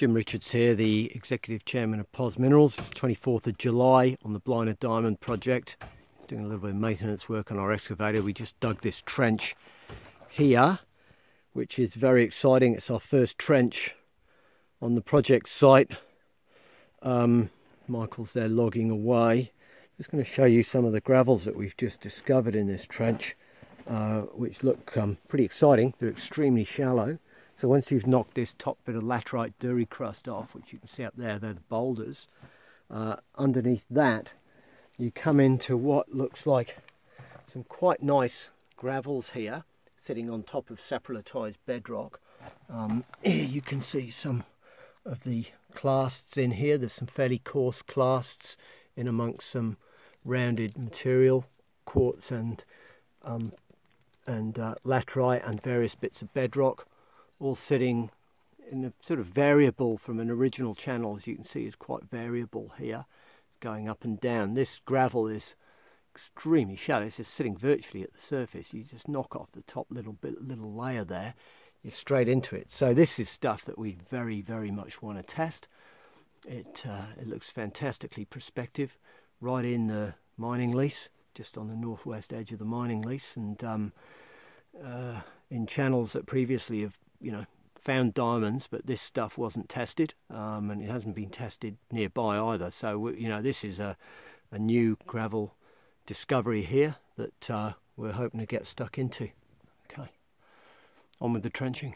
Jim Richards here, the Executive Chairman of POS Minerals. It's 24th of July on the Blina Diamond project. Doing a little bit of maintenance work on our excavator. We just dug this trench here, which is very exciting. It's our first trench on the project site. Um, Michael's there logging away. Just going to show you some of the gravels that we've just discovered in this trench, uh, which look um, pretty exciting. They're extremely shallow. So once you've knocked this top bit of laterite duricrust off, which you can see up there, they're the boulders, uh, underneath that you come into what looks like some quite nice gravels here, sitting on top of saprolitized bedrock. Um, here you can see some of the clasts in here. There's some fairly coarse clasts in amongst some rounded material, quartz and um, and uh, laterite and various bits of bedrock all sitting in a sort of variable from an original channel, as you can see, is quite variable here, It's going up and down. This gravel is extremely shallow. It's just sitting virtually at the surface. You just knock off the top little bit, little layer there, you're straight into it. So this is stuff that we very, very much want to test. It uh, it looks fantastically prospective, right in the mining lease, just on the northwest edge of the mining lease, and um, uh, in channels that previously have you know, found diamonds, but this stuff wasn't tested, um, and it hasn't been tested nearby either. So, you know, this is a, a new gravel discovery here that uh, we're hoping to get stuck into. Okay, on with the trenching.